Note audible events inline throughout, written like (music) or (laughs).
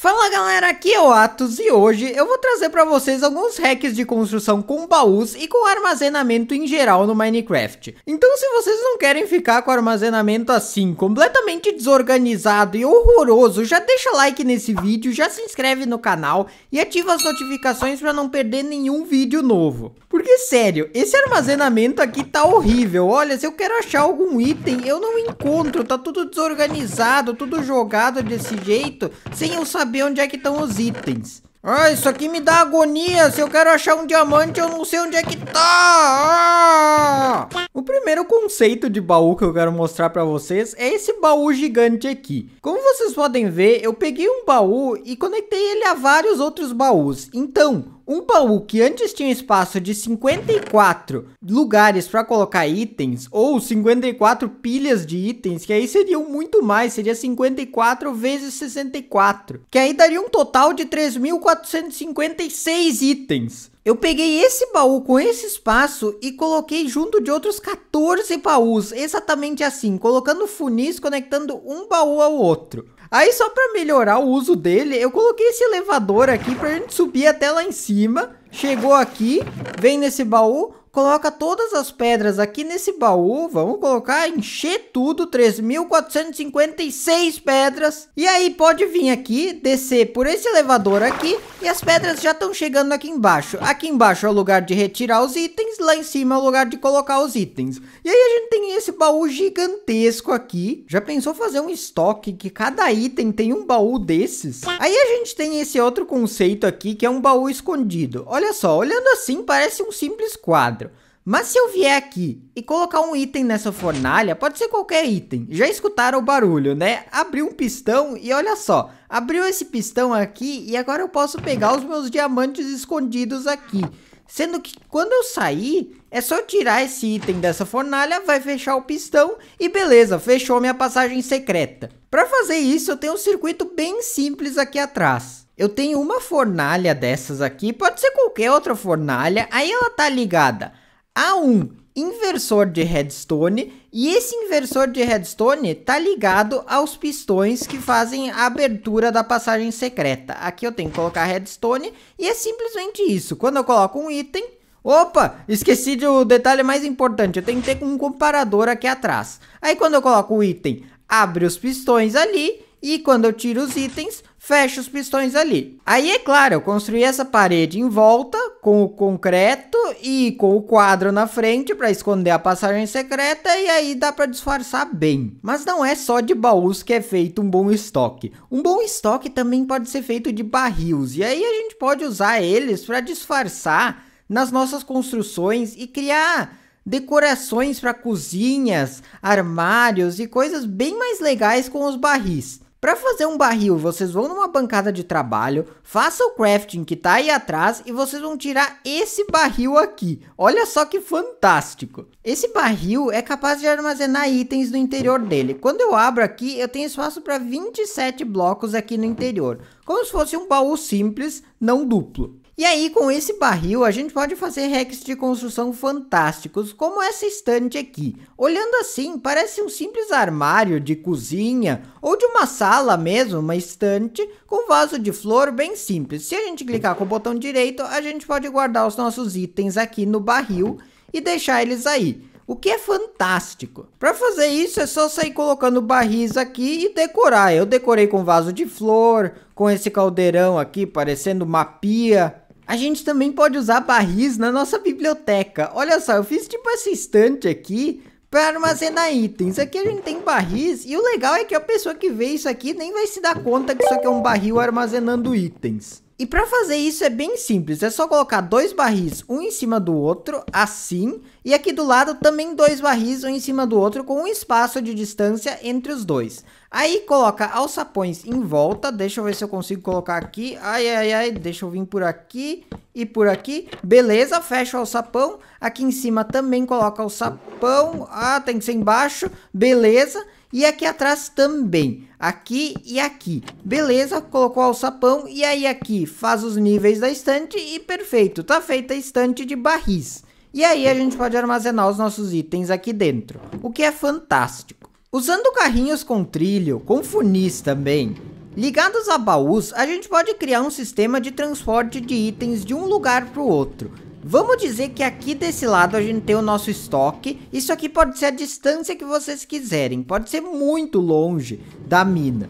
Fala galera, aqui é o Atos e hoje eu vou trazer para vocês alguns hacks de construção com baús e com armazenamento em geral no Minecraft. Então se vocês não querem ficar com armazenamento assim, completamente desorganizado e horroroso, já deixa like nesse vídeo, já se inscreve no canal e ativa as notificações para não perder nenhum vídeo novo. Porque sério, esse armazenamento aqui tá horrível, olha, se eu quero achar algum item, eu não encontro, tá tudo desorganizado, tudo jogado desse jeito, sem eu saber saber onde é que estão os itens. Ah, isso aqui me dá agonia. Se eu quero achar um diamante, eu não sei onde é que tá. Ah! O primeiro conceito de baú que eu quero mostrar para vocês é esse baú gigante aqui. Como vocês podem ver, eu peguei um baú e conectei ele a vários outros baús. Então, um baú que antes tinha espaço de 54 lugares para colocar itens, ou 54 pilhas de itens, que aí seriam muito mais, seria 54 vezes 64, que aí daria um total de 3.456 itens. Eu peguei esse baú com esse espaço e coloquei junto de outros 14 baús, exatamente assim, colocando funis conectando um baú ao outro. Aí só para melhorar o uso dele, eu coloquei esse elevador aqui pra gente subir até lá em cima. Chegou aqui, vem nesse baú, coloca todas as pedras aqui nesse baú, vamos colocar, encher tudo, 3.456 pedras. E aí pode vir aqui, descer por esse elevador aqui e as pedras já estão chegando aqui embaixo. Aqui embaixo é o lugar de retirar os itens, lá em cima é o lugar de colocar os itens. E aí a gente tem esse baú gigantesco aqui. Já pensou fazer um estoque que cada item tem um baú desses? Aí a gente tem esse outro conceito aqui que é um baú escondido. Olha só, olhando assim parece um simples quadro quadro. Mas se eu vier aqui e colocar um item nessa fornalha, pode ser qualquer item. Já escutaram o barulho, né? Abriu um pistão e olha só, abriu esse pistão aqui e agora eu posso pegar os meus diamantes escondidos aqui. Sendo que quando eu sair, é só tirar esse item dessa fornalha, vai fechar o pistão e beleza, fechou minha passagem secreta. Para fazer isso, eu tenho um circuito bem simples aqui atrás. Eu tenho uma fornalha dessas aqui, pode ser qualquer outra fornalha, aí ela tá ligada a um inversor de redstone e esse inversor de redstone tá ligado aos pistões que fazem a abertura da passagem secreta. Aqui eu tenho que colocar redstone e é simplesmente isso. Quando eu coloco um item, Opa, esqueci do detalhe mais importante, eu tenho que ter um comparador aqui atrás. Aí quando eu coloco o item, abre os pistões ali e quando eu tiro os itens, fecho os pistões ali. Aí é claro, eu construí essa parede em volta com o concreto e com o quadro na frente para esconder a passagem secreta e aí dá para disfarçar bem. Mas não é só de baús que é feito um bom estoque. Um bom estoque também pode ser feito de barris e aí a gente pode usar eles para disfarçar nas nossas construções e criar decorações para cozinhas, armários e coisas bem mais legais com os barris. Para fazer um barril, vocês vão numa bancada de trabalho, faça o crafting que tá aí atrás e vocês vão tirar esse barril aqui. Olha só que fantástico. Esse barril é capaz de armazenar itens no interior dele. Quando eu abro aqui, eu tenho espaço para 27 blocos aqui no interior. Como se fosse um baú simples, não duplo. E aí, com esse barril, a gente pode fazer hacks de construção fantásticos, como essa estante aqui. Olhando assim, parece um simples armário de cozinha, ou de uma sala mesmo, uma estante, com vaso de flor bem simples. Se a gente clicar com o botão direito, a gente pode guardar os nossos itens aqui no barril e deixar eles aí. O que é fantástico. Para fazer isso é só sair colocando barris aqui e decorar. Eu decorei com vaso de flor, com esse caldeirão aqui parecendo uma pia. A gente também pode usar barris na nossa biblioteca. Olha só, eu fiz tipo essa estante aqui para armazenar itens. Aqui a gente tem barris e o legal é que a pessoa que vê isso aqui nem vai se dar conta que isso aqui é um barril armazenando itens. E para fazer isso é bem simples, é só colocar dois barris um em cima do outro, assim, e aqui do lado também dois barris um em cima do outro com um espaço de distância entre os dois. Aí coloca alçapões em volta, deixa eu ver se eu consigo colocar aqui, ai ai ai, deixa eu vir por aqui e por aqui, beleza, fecha o alçapão, aqui em cima também coloca o alçapão, ah, tem que ser embaixo, beleza, e aqui atrás também, aqui e aqui. Beleza, colocou o alçapão e aí aqui faz os níveis da estante e perfeito, tá feita a estante de barris. E aí a gente pode armazenar os nossos itens aqui dentro, o que é fantástico. Usando carrinhos com trilho, com funis também, Ligados a baús, a gente pode criar um sistema de transporte de itens de um lugar para o outro. Vamos dizer que aqui desse lado a gente tem o nosso estoque. Isso aqui pode ser a distância que vocês quiserem. Pode ser muito longe da mina.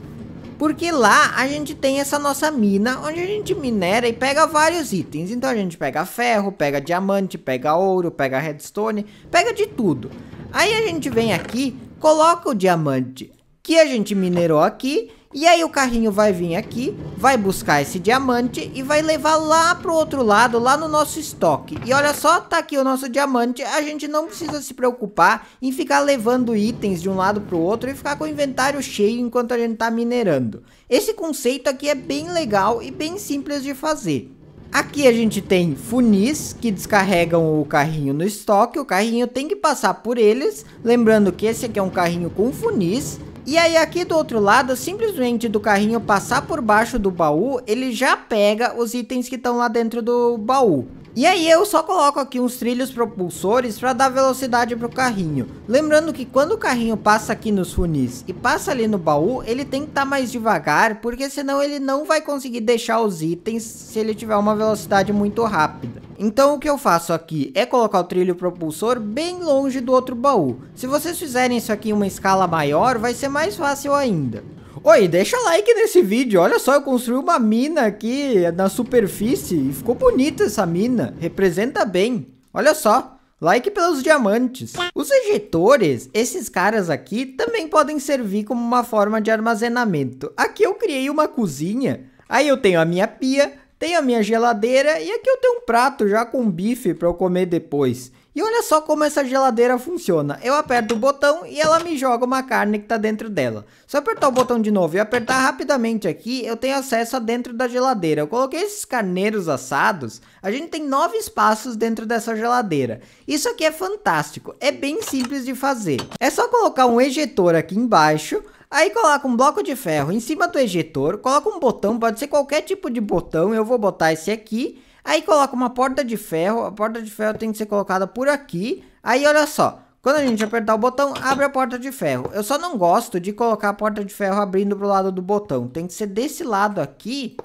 Porque lá a gente tem essa nossa mina, onde a gente minera e pega vários itens. Então a gente pega ferro, pega diamante, pega ouro, pega redstone, pega de tudo. Aí a gente vem aqui, coloca o diamante que a gente minerou aqui e aí o carrinho vai vir aqui, vai buscar esse diamante e vai levar lá pro outro lado, lá no nosso estoque. E olha só, tá aqui o nosso diamante, a gente não precisa se preocupar em ficar levando itens de um lado pro outro e ficar com o inventário cheio enquanto a gente tá minerando. Esse conceito aqui é bem legal e bem simples de fazer. Aqui a gente tem funis que descarregam o carrinho no estoque, o carrinho tem que passar por eles, lembrando que esse aqui é um carrinho com funis, e aí aqui do outro lado, simplesmente do carrinho passar por baixo do baú, ele já pega os itens que estão lá dentro do baú. E aí eu só coloco aqui uns trilhos propulsores para dar velocidade para o carrinho. Lembrando que quando o carrinho passa aqui nos funis e passa ali no baú, ele tem que estar tá mais devagar, porque senão ele não vai conseguir deixar os itens se ele tiver uma velocidade muito rápida. Então o que eu faço aqui é colocar o trilho propulsor bem longe do outro baú. Se vocês fizerem isso aqui em uma escala maior, vai ser mais fácil ainda. Oi, deixa like nesse vídeo. Olha só, eu construí uma mina aqui na superfície e ficou bonita essa mina. Representa bem. Olha só. Like pelos diamantes. Os ejetores, esses caras aqui, também podem servir como uma forma de armazenamento. Aqui eu criei uma cozinha. Aí eu tenho a minha pia, tenho a minha geladeira e aqui eu tenho um prato já com bife para eu comer depois. E olha só como essa geladeira funciona. Eu aperto o botão e ela me joga uma carne que está dentro dela. Se eu apertar o botão de novo e apertar rapidamente aqui, eu tenho acesso a dentro da geladeira. Eu coloquei esses carneiros assados. A gente tem nove espaços dentro dessa geladeira. Isso aqui é fantástico. É bem simples de fazer. É só colocar um ejetor aqui embaixo. Aí coloca um bloco de ferro em cima do ejetor, coloca um botão, pode ser qualquer tipo de botão, eu vou botar esse aqui, Aí coloca uma porta de ferro, a porta de ferro tem que ser colocada por aqui. Aí olha só, quando a gente apertar o botão, abre a porta de ferro. Eu só não gosto de colocar a porta de ferro abrindo pro lado do botão. Tem que ser desse lado aqui.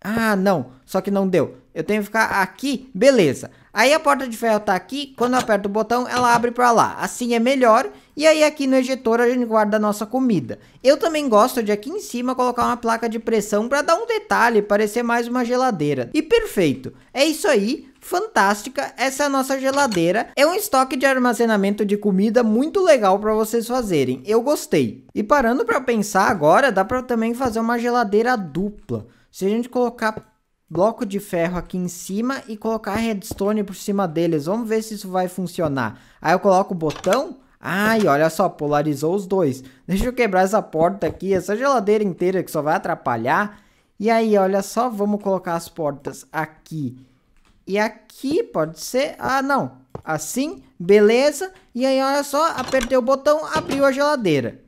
Ah, não. Só que não deu. Eu tenho que ficar aqui. Beleza. Aí a porta de ferro tá aqui. Quando eu aperto o botão, ela abre para lá. Assim é melhor. E aí aqui no ejetor a gente guarda a nossa comida. Eu também gosto de aqui em cima colocar uma placa de pressão para dar um detalhe, parecer mais uma geladeira. E perfeito. É isso aí. Fantástica, essa é a nossa geladeira. É um estoque de armazenamento de comida muito legal para vocês fazerem. Eu gostei. E parando para pensar agora, dá para também fazer uma geladeira dupla. Se a gente colocar bloco de ferro aqui em cima e colocar redstone por cima deles. Vamos ver se isso vai funcionar. Aí eu coloco o botão. Ai, olha só, polarizou os dois. Deixa eu quebrar essa porta aqui, essa geladeira inteira que só vai atrapalhar. E aí, olha só, vamos colocar as portas aqui. E aqui pode ser... Ah, não. Assim, beleza. E aí, olha só, apertei o botão, abriu a geladeira.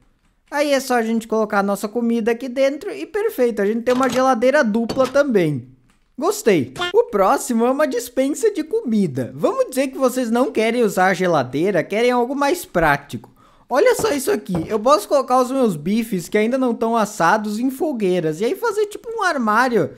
Aí é só a gente colocar a nossa comida aqui dentro e perfeito. A gente tem uma geladeira dupla também. Gostei. Próximo é uma dispensa de comida. Vamos dizer que vocês não querem usar a geladeira, querem algo mais prático. Olha só isso aqui, eu posso colocar os meus bifes que ainda não estão assados em fogueiras e aí fazer tipo um armário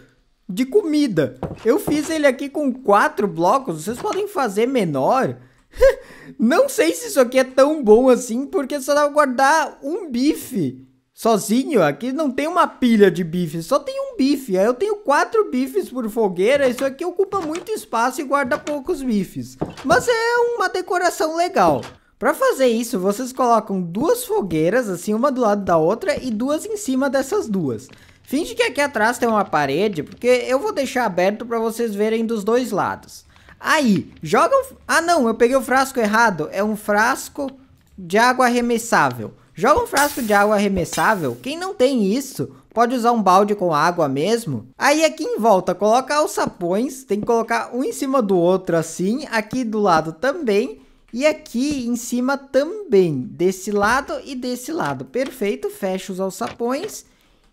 de comida. Eu fiz ele aqui com quatro blocos, vocês podem fazer menor. (laughs) não sei se isso aqui é tão bom assim, porque só dá pra guardar um bife sozinho, aqui não tem uma pilha de bife, só tem um bife. Aí eu tenho quatro bifes por fogueira, isso aqui ocupa muito espaço e guarda poucos bifes. Mas é uma decoração legal. Para fazer isso, vocês colocam duas fogueiras, assim, uma do lado da outra e duas em cima dessas duas. Finge que aqui atrás tem uma parede, porque eu vou deixar aberto para vocês verem dos dois lados. Aí, joga... Ah, não, eu peguei o frasco errado. É um frasco de água arremessável. Joga um frasco de água arremessável. Quem não tem isso, pode usar um balde com água mesmo. Aí aqui em volta, colocar os sapões. Tem que colocar um em cima do outro assim. Aqui do lado também. E aqui em cima também. Desse lado e desse lado. Perfeito, fecha os alçapões.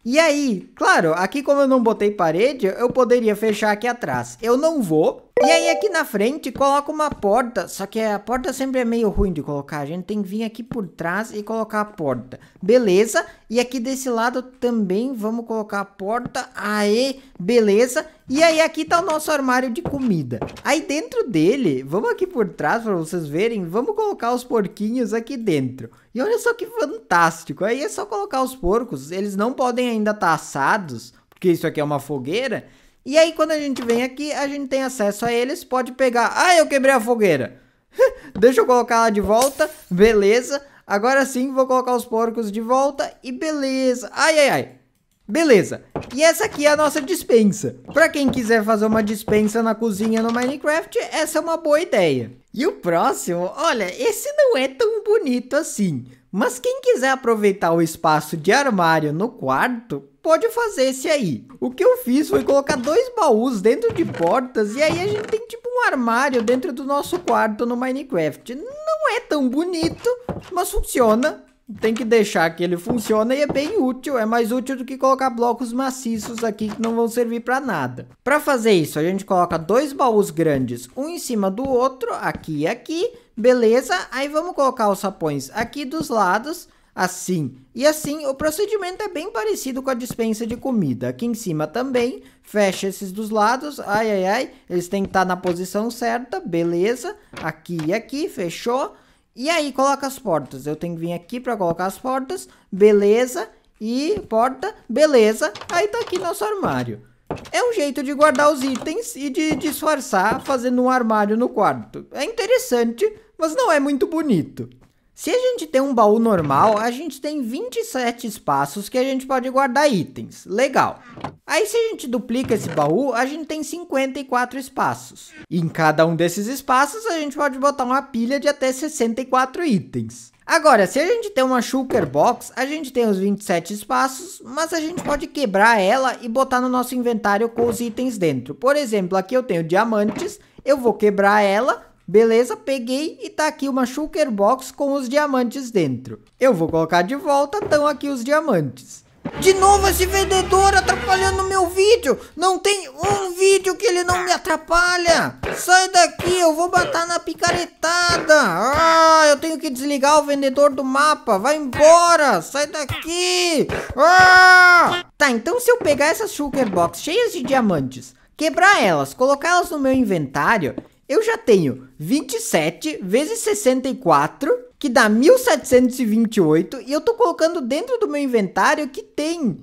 E aí, claro, aqui como eu não botei parede, eu poderia fechar aqui atrás. Eu não vou, E aí aqui na frente coloca uma porta, só que a porta sempre é meio ruim de colocar, a gente tem que vir aqui por trás e colocar a porta. Beleza, e aqui desse lado também vamos colocar a porta, aê, beleza. E aí aqui tá o nosso armário de comida. Aí dentro dele, vamos aqui por trás para vocês verem, vamos colocar os porquinhos aqui dentro. E olha só que fantástico, aí é só colocar os porcos, eles não podem ainda estar tá assados, porque isso aqui é uma fogueira. E aí, quando a gente vem aqui, a gente tem acesso a eles, pode pegar... Ah, eu quebrei a fogueira! (laughs) Deixa eu colocar ela de volta, beleza. Agora sim, vou colocar os porcos de volta e beleza. Ai, ai, ai. Beleza, e essa aqui é a nossa dispensa. Para quem quiser fazer uma dispensa na cozinha no Minecraft, essa é uma boa ideia. E o próximo, olha, esse não é tão bonito assim. Mas quem quiser aproveitar o espaço de armário no quarto, pode fazer esse aí. O que eu fiz foi colocar dois baús dentro de portas e aí a gente tem tipo um armário dentro do nosso quarto no Minecraft. Não é tão bonito, mas funciona. Tem que deixar que ele funcione e é bem útil. É mais útil do que colocar blocos maciços aqui que não vão servir para nada. Para fazer isso, a gente coloca dois baús grandes, um em cima do outro, aqui e aqui. Beleza? Aí vamos colocar os sapões aqui dos lados assim e assim, o procedimento é bem parecido com a dispensa de comida. Aqui em cima também, fecha esses dos lados, ai, ai, ai, eles têm que estar na posição certa, beleza. Aqui e aqui, fechou. E aí, coloca as portas. Eu tenho que vir aqui para colocar as portas, beleza. E porta, beleza. Aí tá aqui nosso armário. É um jeito de guardar os itens e de disfarçar fazendo um armário no quarto. É interessante, mas não é muito bonito. Se a gente tem um baú normal, a gente tem 27 espaços que a gente pode guardar itens. Legal. Aí se a gente duplica esse baú, a gente tem 54 espaços. E em cada um desses espaços, a gente pode botar uma pilha de até 64 itens. Agora, se a gente tem uma shulker box, a gente tem os 27 espaços, mas a gente pode quebrar ela e botar no nosso inventário com os itens dentro. Por exemplo, aqui eu tenho diamantes, eu vou quebrar ela, Beleza, peguei e tá aqui uma shulker box com os diamantes dentro. Eu vou colocar de volta, estão aqui os diamantes. De novo esse vendedor atrapalhando meu vídeo. Não tem um vídeo que ele não me atrapalha. Sai daqui, eu vou botar na picaretada. Ah, eu tenho que desligar o vendedor do mapa. Vai embora, sai daqui. Ah! Tá, então se eu pegar essas shulker box cheias de diamantes, quebrar elas, colocá-las no meu inventário eu já tenho 27 vezes 64, que dá 1728, e eu tô colocando dentro do meu inventário que tem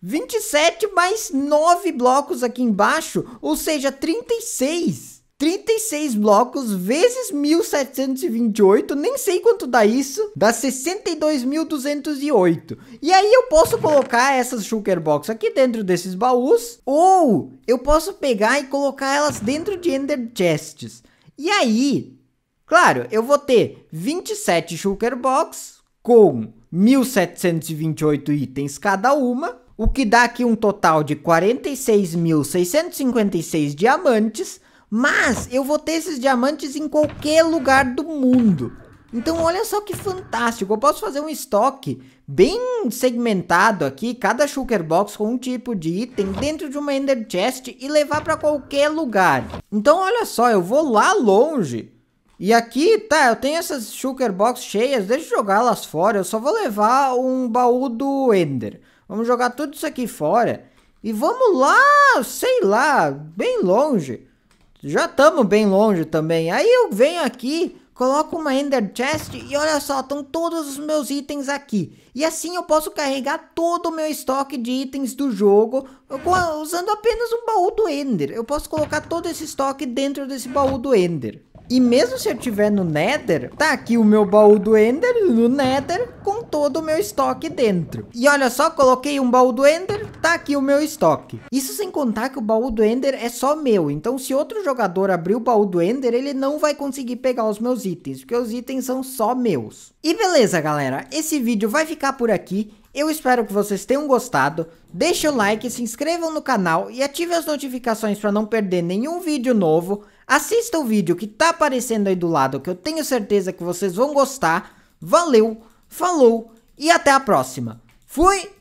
27 mais 9 blocos aqui embaixo, ou seja, 36. 36 blocos vezes 1728, nem sei quanto dá isso, dá 62.208. E aí eu posso colocar essas shulker box aqui dentro desses baús, ou eu posso pegar e colocar elas dentro de ender chests. E aí, claro, eu vou ter 27 shulker box com 1728 itens cada uma, o que dá aqui um total de 46.656 diamantes, mas eu vou ter esses diamantes em qualquer lugar do mundo. Então olha só que fantástico, eu posso fazer um estoque bem segmentado aqui, cada shulker box com um tipo de item dentro de uma ender chest e levar para qualquer lugar. Então olha só, eu vou lá longe e aqui, tá, eu tenho essas shulker box cheias, deixa eu jogá-las fora, eu só vou levar um baú do ender. Vamos jogar tudo isso aqui fora e vamos lá, sei lá, bem longe. Já estamos bem longe também. Aí eu venho aqui, coloco uma Ender Chest e olha só, estão todos os meus itens aqui. E assim eu posso carregar todo o meu estoque de itens do jogo usando apenas um baú do Ender. Eu posso colocar todo esse estoque dentro desse baú do Ender. E mesmo se eu tiver no Nether, tá aqui o meu baú do Ender no Nether com todo o meu estoque dentro. E olha só, coloquei um baú do Ender, tá aqui o meu estoque. Isso sem contar que o baú do Ender é só meu, então se outro jogador abrir o baú do Ender, ele não vai conseguir pegar os meus itens, porque os itens são só meus. E beleza, galera, esse vídeo vai ficar por aqui. Eu espero que vocês tenham gostado. Deixe o like, se inscrevam no canal e ative as notificações para não perder nenhum vídeo novo. Assista o vídeo que tá aparecendo aí do lado, que eu tenho certeza que vocês vão gostar. Valeu, falou e até a próxima. Fui!